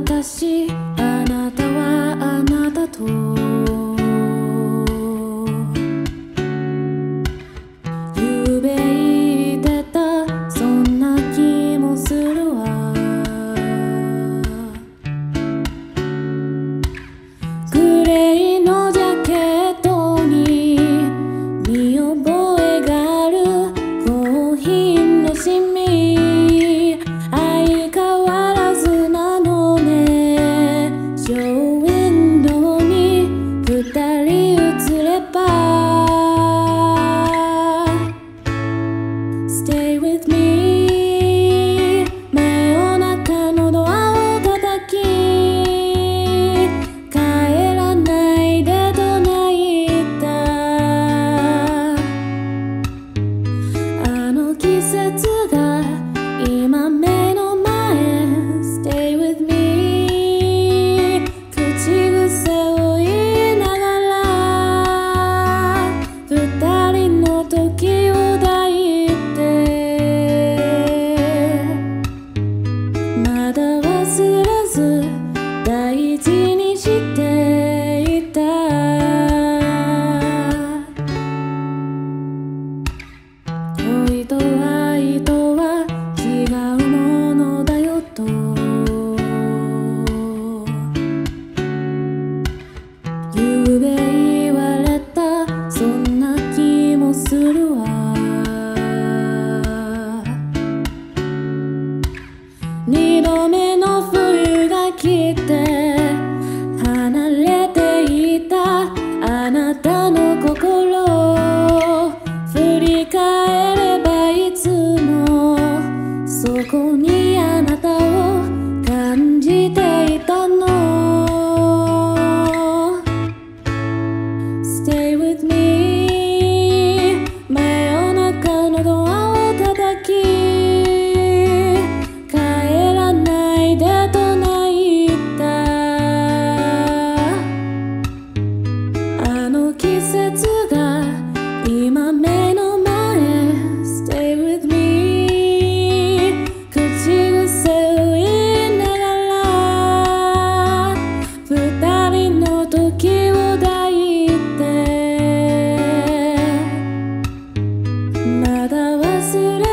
私 goodbye. にあなたをまだ忘れ